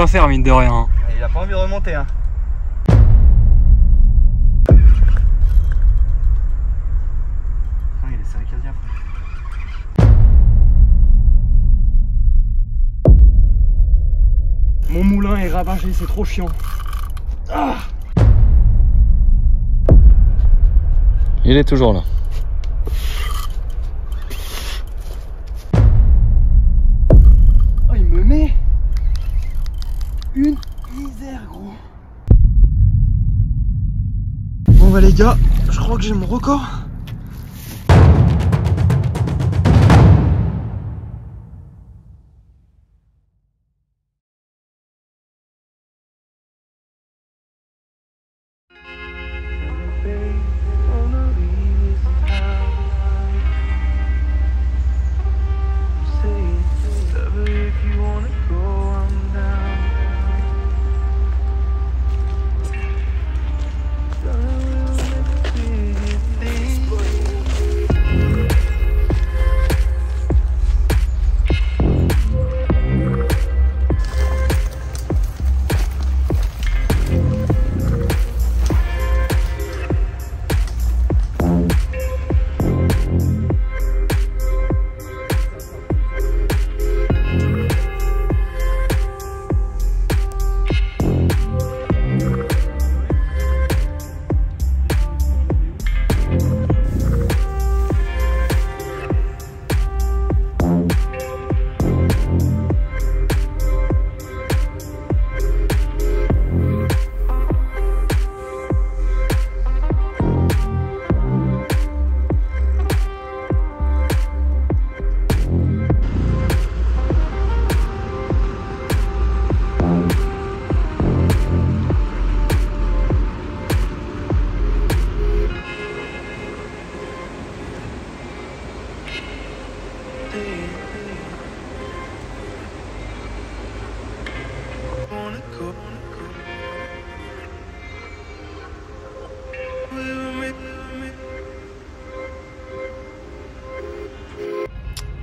pas faire, mine de rien. Il a pas envie de remonter. Hein. Ah, il est serré quasi après. Mon moulin est ravagé, c'est trop chiant. Il est toujours là. Oh, il me met une misère, gros. Bon, bah, les je crois que j'ai mon record.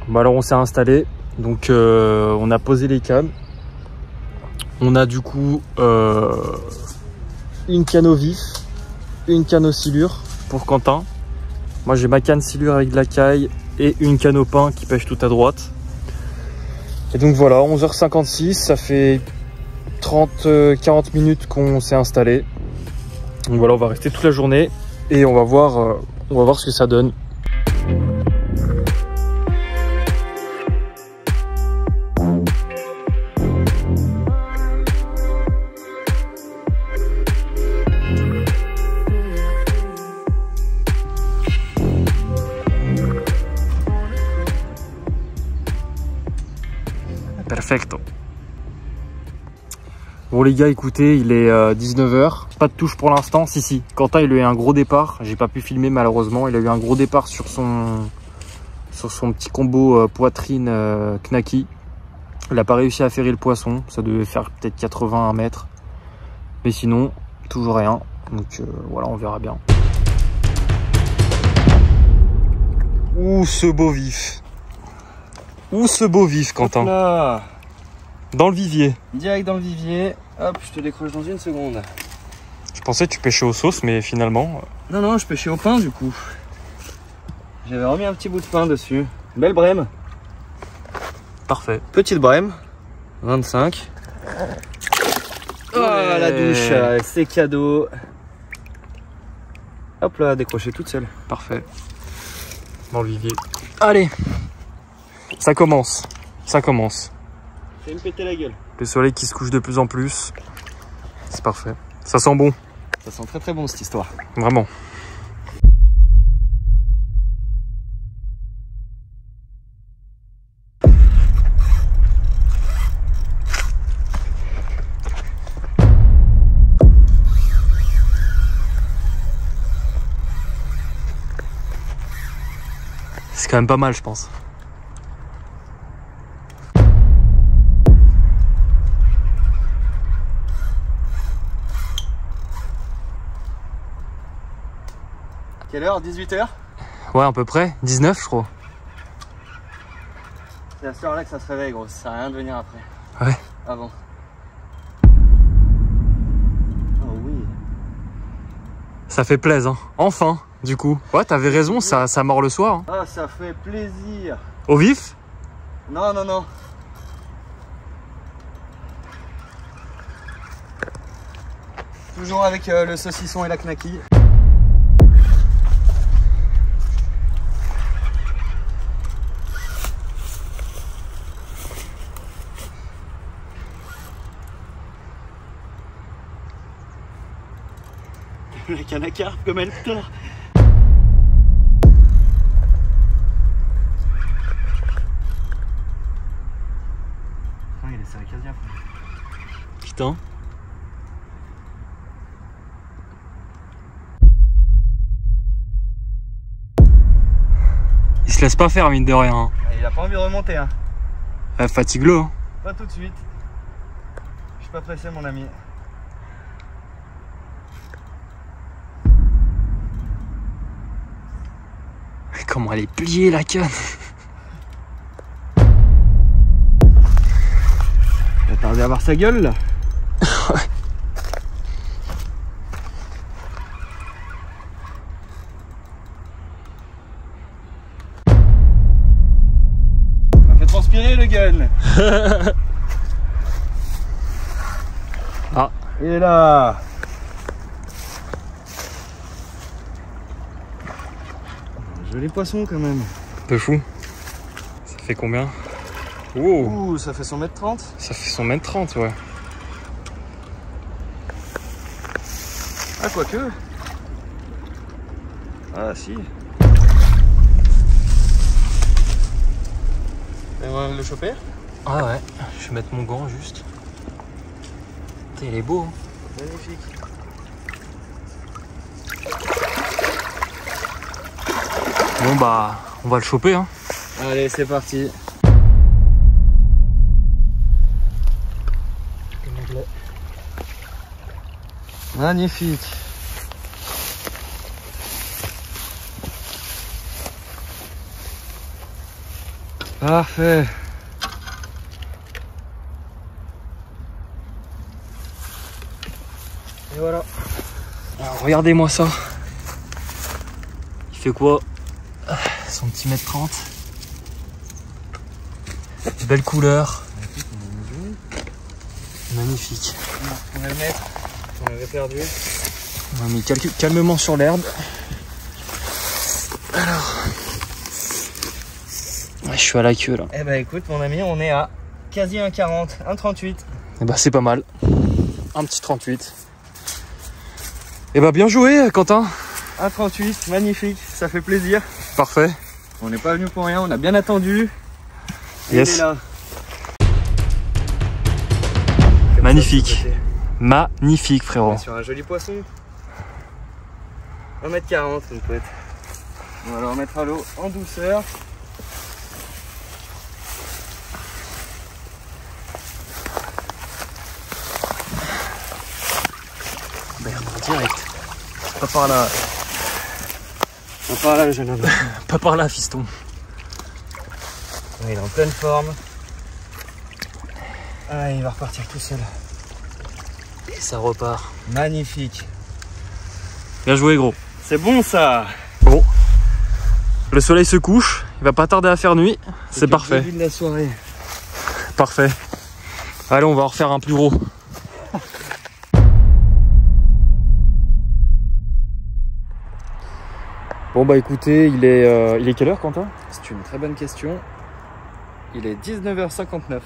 Bah alors on s'est installé, donc euh, on a posé les cannes. On a du coup euh, une canne au vif, une canne au silure pour Quentin. Moi j'ai ma canne silure avec de la caille et une canne au pain qui pêche tout à droite. Et donc voilà, 11h56, ça fait 30-40 minutes qu'on s'est installé. Donc voilà, on va rester toute la journée et on va voir, euh, on va voir ce que ça donne. Bon les gars, écoutez, il est 19h. Pas de touche pour l'instant. Si, si. Quentin, il a eu un gros départ. J'ai pas pu filmer malheureusement. Il a eu un gros départ sur son, sur son petit combo euh, poitrine euh, knacky. Il a pas réussi à ferrer le poisson. Ça devait faire peut-être 81 mètres. Mais sinon, toujours rien. Donc euh, voilà, on verra bien. Ouh, ce beau vif. Ouh, ce beau vif, Quentin. Dans le vivier. direct dans le vivier. Hop, je te décroche dans une seconde. Je pensais que tu pêchais aux sauces, mais finalement... Non, non, je pêchais au pain du coup. J'avais remis un petit bout de pain dessus. Belle brème. Parfait. Petite brème. 25. Oh, la douche, euh, c'est cadeau. Hop là, décroché toute seule. Parfait. Dans le vivier. Allez Ça commence. Ça commence. Fais me péter la gueule. Le soleil qui se couche de plus en plus. C'est parfait. Ça sent bon, Ça sent très très bon cette histoire. vraiment. C'est quand même pas mal, je pense. Quelle heure? 18h Ouais, à peu près. 19, je crois. C'est à ce heure-là que ça se réveille, gros. Ça sert à rien de venir après. Ouais. Ah Avant. Oh oui. Ça fait plaisir. Hein. Enfin, du coup. Ouais, t'avais raison, ça, ça mord le soir. Hein. Ah, ça fait plaisir. Au vif? Non, non, non. Toujours avec euh, le saucisson et la knacky. La canne à carpe comme elle tord. Ah, il est serré quasi à fond. Il se laisse pas faire, mine de rien. hein. Ah, Il a pas envie de remonter, hein. Euh, Fatigue-le. hein. Pas tout de suite. Je suis pas pressé, mon ami. Comment elle est pliée, la canne Il va tarder à voir sa gueule, là. On fait transpirer le gun. Ah. Il est là. Joli poisson quand même. Peu fou. Ça fait combien? Wow, Ouh, ça fait 100 mètres 30. ça fait son mètre 30, ouais. Ah, quoique. Ah, si. Et on va le choper? Ah ouais, je vais mettre mon gant juste. Putain, il est beau. hein. Magnifique. Bon bah, on va le choper. Hein. Allez, c'est parti. Magnifique. Parfait. Et voilà. Alors, regardez-moi ça. Il fait quoi? Son petit mètre 30. Belle couleur. Magnifique. On va le mettre. On avait perdu. On a mis cal- calmement sur l'herbe. Alors. Ouais, je suis à la queue là. Eh ben écoute mon ami, on est à quasi 1,40, 1,38. Et bah c'est pas mal. Un petit 38. Et bah bien joué Quentin. 1,38, magnifique, ça fait plaisir. Parfait. On n'est pas venu pour rien, on a bien attendu. Et Yes. il est là. Magnifique. Magnifique frérot. On sur un joli poisson. 1m40 une poète. On va le remettre à l'eau en douceur. Merde, direct. Pas par là. Pas par là jeune homme. Pas par là fiston. il est en pleine forme. Ah, il va repartir tout seul. Et ça repart. Magnifique. Bien joué gros. C'est bon ça. Le soleil se couche, il va pas tarder à faire nuit. C'est le parfait. début de la soirée. Parfait. Allez, on va en refaire un plus gros. Bon bah écoutez, il est, euh, il est quelle heure Quentin? C'est une très bonne question. Il est 19h59.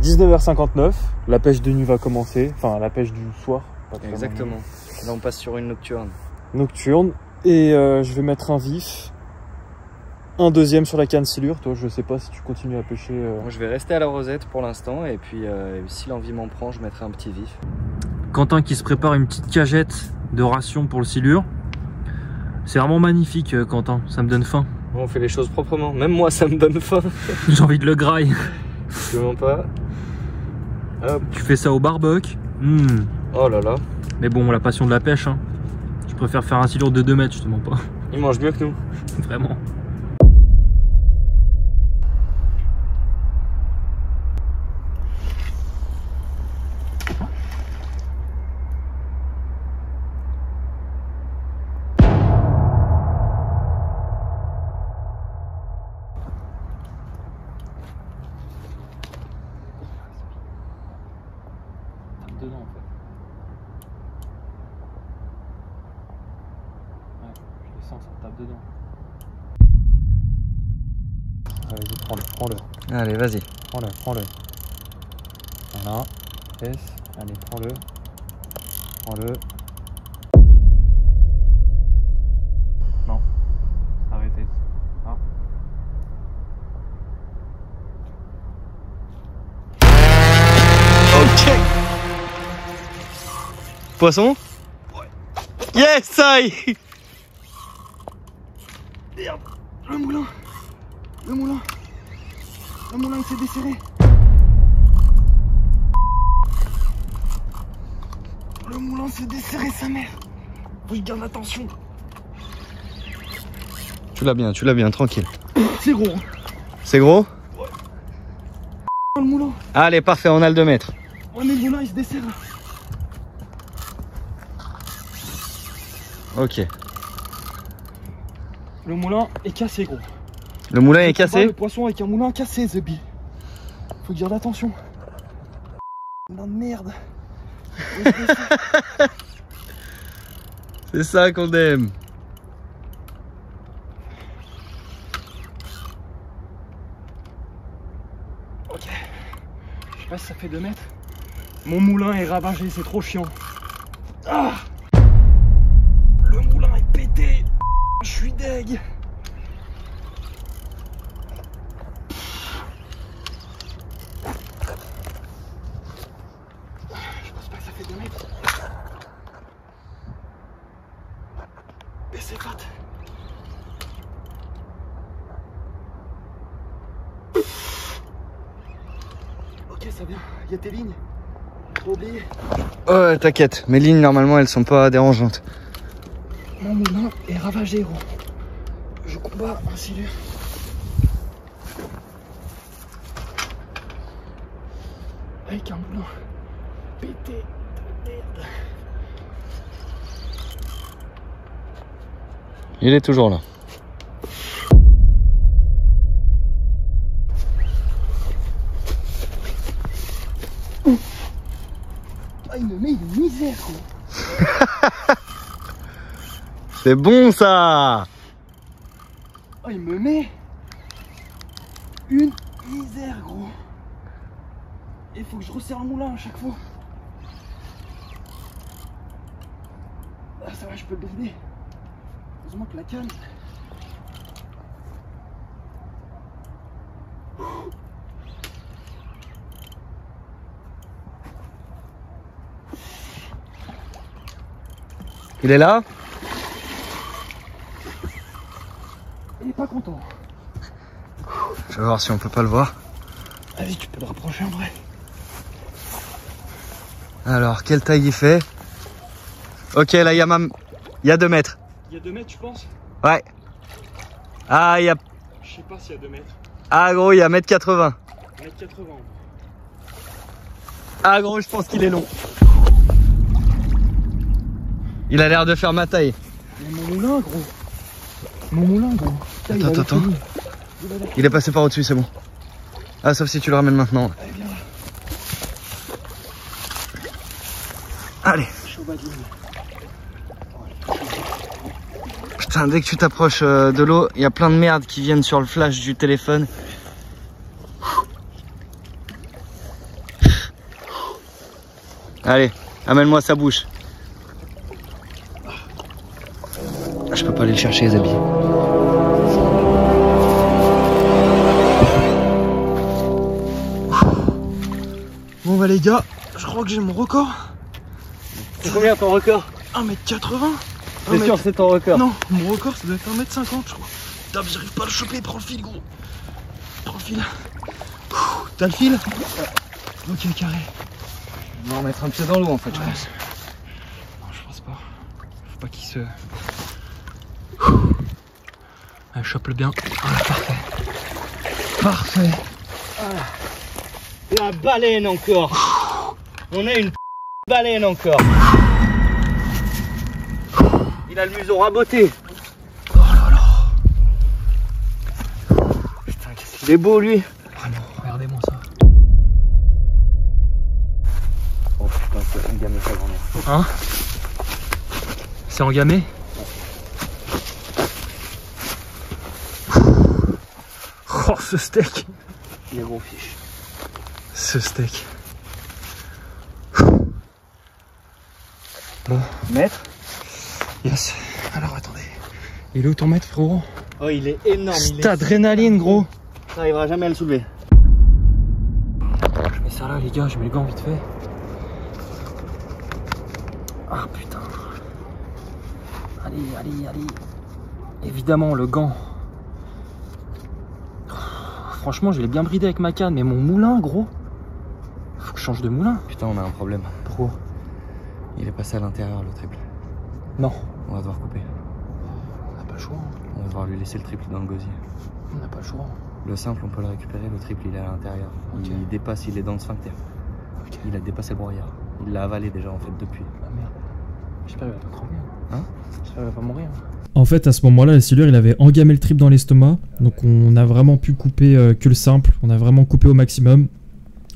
19h59, la pêche de nuit va commencer, enfin la pêche du soir. Exactement. Là on passe sur une nocturne. Nocturne. Et euh, je vais mettre un vif, un deuxième sur la canne silure. Toi, je sais pas si tu continues à pêcher. euh. Moi je vais rester à la rosette pour l'instant et puis euh, si l'envie m'en prend, je mettrai un petit vif. Quentin qui se prépare une petite cagette de ration pour le silure. C'est vraiment magnifique, euh, Quentin. Ça me donne faim. On fait les choses proprement. Même moi ça me donne faim. J'ai envie de le graille. Absolument pas. Hop. Tu fais ça au barbecue. Hmm. Oh là là. Mais bon, la passion de la pêche. Hein. Je préfère faire un silure de 2 mètres, je te mens pas. Il mange mieux que nous. Vraiment. dedans. Vas-y, prends-le, prends-le, Allez, vas-y. prends-le, prends-le. Voilà. Laisse. Allez, prends-le. Prends-le. Non. Arrêtez. Ah. Ok. Poisson? Yes, aïe Merde Le moulin Le moulin Le moulin il s'est desserré Le moulin s'est desserré sa mère Faut que je garde attention Tu l'as bien, tu l'as bien, tranquille. C'est gros hein. C'est gros? Le moulin Allez, parfait, on a le 2 mètres. Ouais mais le moulin il se desserre Ok. Le moulin est cassé gros Le moulin est cassé Le poisson avec un moulin cassé Zebi Faut garde attention de merde. C'est ça qu'on aime. Ok. Je sais pas si ça fait 2 mètres. Mon moulin est ravagé, c'est trop chiant. Ah Le moulin est pété Je suis deg Je pense pas que ça fait 2 mètres. Mais c'est pattes. Ok, ça vient. Il y a tes lignes. Faut oublier. Ouais, t'inquiète, mes lignes normalement elles sont pas dérangeantes. Mon moulin est ravagé, gros. Je combats un silure. Avec un moulin pété de merde. Il est toujours là. Ah, il me met une misère, gros. C'est bon ça Ah, il me met une misère, gros. Il faut que je resserre le moulin à chaque fois. Ah, ça va, je peux le brider. Heureusement que la canne. Il est là Il est pas content. Je vais voir si on peut pas le voir. Vas-y, tu peux le rapprocher en vrai. Alors, quelle taille il fait? Ok, là il y a ma... Il y a 2 mètres. Il y a 2 mètres, tu penses? Ouais. Ah, il y a... Je sais pas s'il y a 2 mètres. Ah gros, il y a 1m80. 1m80. Ah gros, je pense qu'il est long. Il a l'air de faire ma taille. Mais mon moulin, gros. Mon moulin, gros. Putain, Attends, attends. Il est passé par au-dessus, c'est bon. Ah, sauf si tu le ramènes maintenant. Allez. Putain, dès que tu t'approches euh, de l'eau, il y a plein de merde qui viennent sur le flash du téléphone. Allez, amène-moi sa bouche. Je peux pas aller le chercher, les habits. Bon, bah, les gars, je crois que j'ai mon record. C'est combien ton record 1m80 C'est sûr, c'est ton record. Non, mon record, ça doit être 1m50, je crois. Putain, j'arrive pas à le choper. Prends le fil, gros. Prends le fil. T'as le fil Ok, carré. On va en mettre un pied dans l'eau en fait, je pense. Non, je pense pas. Faut pas qu'il se. Ouais, chope-le bien. Voilà, parfait. Parfait. La baleine encore. On a une baleine encore. Il a le museau raboté. Oh là là. Putain, qu'est-ce qu'il est beau lui. Ah vraiment, regardez-moi ça. Oh putain, c'est engamé ça grand Hein? C'est engamé Oh ce steak Il est gros fiche. Ce steak. Bon, Maître yes. Alors attendez. Il est où ton maître, frérot? Oh, il est énorme. Cette adrénaline, gros. T'arriveras jamais à le soulever. Je mets ça là, les gars, je mets le gant vite fait. Ah putain. Allez, allez, allez. Évidemment, le gant. Franchement, je l'ai bien bridé avec ma canne, mais mon moulin, gros. Change de moulin. Putain, on a un problème. Pourquoi? Il est passé à l'intérieur, le triple. Non. On va devoir couper. On n'a pas le choix. hein. On va devoir lui laisser le triple dans le gosier. On n'a pas le choix. Le simple, on peut le récupérer. Le triple, il est à l'intérieur. Il dépasse, il est dans le sphincter. Il a dépassé le broyeur. Il l'a avalé déjà, en fait, depuis. Ah merde. J'espère qu'il va pas crever. Hein J'espère qu'il va pas mourir. En fait, à ce moment-là, la silure, il avait engamé le trip dans l'estomac. Donc, on a vraiment pu couper euh, que le simple. On a vraiment coupé au maximum.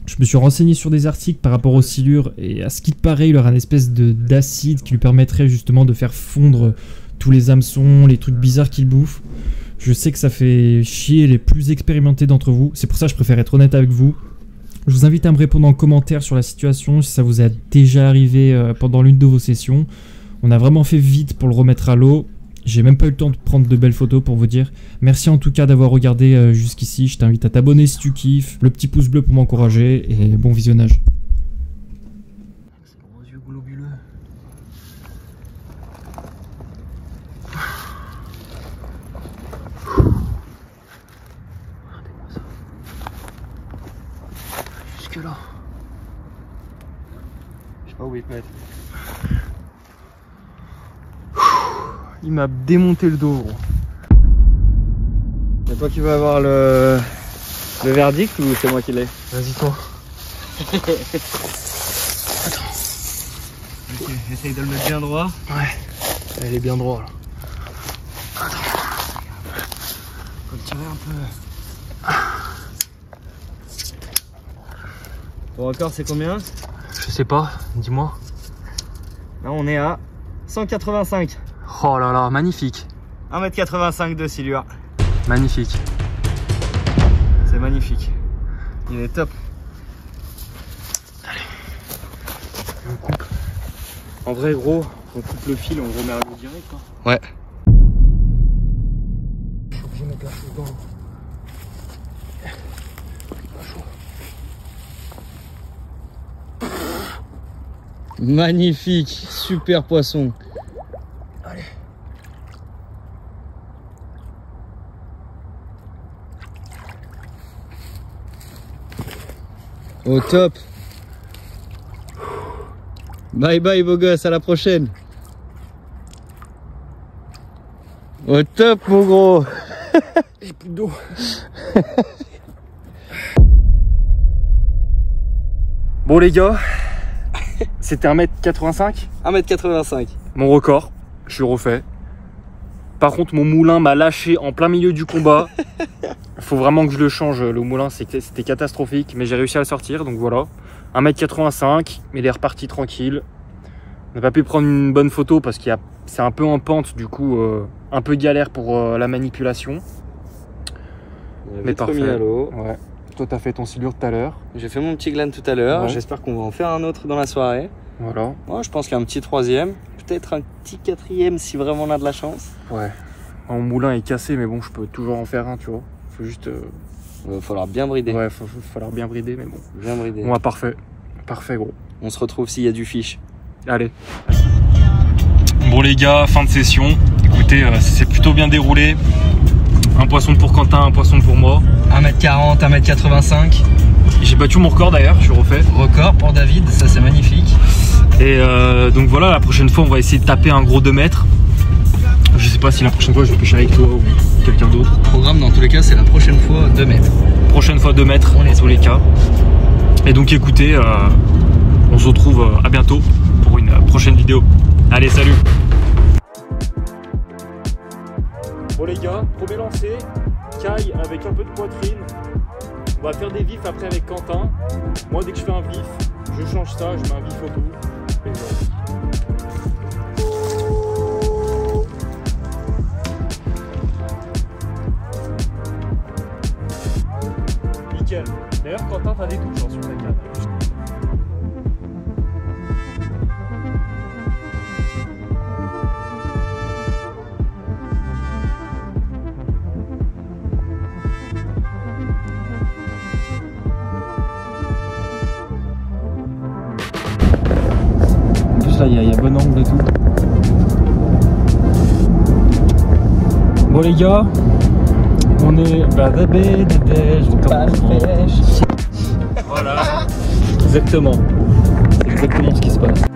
Je me suis renseigné sur des articles par rapport aux silures. Et à ce qui paraît, il aurait une espèce de- d'acide qui lui permettrait justement de faire fondre tous les hameçons, les trucs bizarres qu'il bouffe. Je sais que ça fait chier les plus expérimentés d'entre vous. C'est pour ça que je préfère être honnête avec vous. Je vous invite à me répondre en commentaire sur la situation si ça vous a déjà arrivé euh, pendant l'une de vos sessions. On a vraiment fait vite pour le remettre à l'eau. J'ai même pas eu le temps de prendre de belles photos pour vous dire. Merci en tout cas d'avoir regardé euh, jusqu'ici. Je t'invite à t'abonner si tu kiffes, le petit pouce bleu pour m'encourager et bon visionnage. Jusque là. Je sais pas où il peut être. Il m'a démonté le dos, gros. C'est toi qui veux avoir le, le verdict ou c'est moi qui l'ai? Vas-y, toi. Ok, essaye de le mettre bien droit. Ouais. Elle est bien droit, là. Attends. Faut le tirer un peu. Ton record c'est combien? Je sais pas, dis-moi. Là on est à 185. Oh là là, magnifique. 1m85 de silure. Magnifique. C'est magnifique. Il est top. On coupe. En vrai, gros, on coupe le fil, on le remet à l'eau direct. Hein. Ouais. Je suis obligé de mettre la chose dans l'eau. Pas chaud. Magnifique, super poisson. Au top. Bye bye beau gosse, à la prochaine. Au top mon gros. Et plus d'eau. bon les gars, c'était 1m85, 1m85. mon record, je suis refait. Par contre mon moulin m'a lâché en plein milieu du combat. Faut vraiment que je le change, le moulin c'était catastrophique, mais j'ai réussi à le sortir, donc voilà. 1m85, mais il est reparti tranquille. On n'a pas pu prendre une bonne photo parce qu'il y a c'est un peu en pente, du coup euh, un peu galère pour euh, la manipulation. Mais parfait. à l'eau. Ouais. Toi, t'as fait ton silure tout à l'heure. J'ai fait mon petit gland tout à l'heure. Ouais. J'espère qu'on va en faire un autre dans la soirée. Voilà. Moi, je pense qu'un petit troisième, peut-être un petit quatrième si vraiment on a de la chance. Ouais. Mon moulin est cassé, mais bon, je peux toujours en faire un, tu vois. Faut juste. euh, Il va falloir bien brider. Ouais, faut, faut falloir bien brider, mais bon. Bien brider. Bon, bah, parfait. Parfait, gros. On se retrouve s'il y a du fiche. Allez. Bon, les gars, fin de session. Écoutez, euh, c'est plutôt bien déroulé. Un poisson pour Quentin, un poisson pour moi. 1m40, 1m85. J'ai battu mon record d'ailleurs, je suis refait. Record pour David, ça c'est magnifique. Et euh, donc voilà, la prochaine fois, on va essayer de taper un gros 2 mètres. Je sais pas si la prochaine fois, je vais pêcher avec toi ou quelqu'un d'autre. Les cas, c'est la prochaine fois 2 mètres. Prochaine fois 2 mètres, On dans tous les cas. Et donc écoutez, euh, on se retrouve euh, à bientôt pour une euh, prochaine vidéo. Allez, salut Bon les gars, premier lancé, caille avec un peu de poitrine. On va faire des vifs après avec Quentin. Moi dès que je fais un vif, je change ça, je mets un vif au bout. Et voilà. Matin, t'as des touches sur ta canne. Là, il y, y a bon angle et tout. Bon les gars, on est je Voilà. Exactement. C'est exactement ce qui se passe.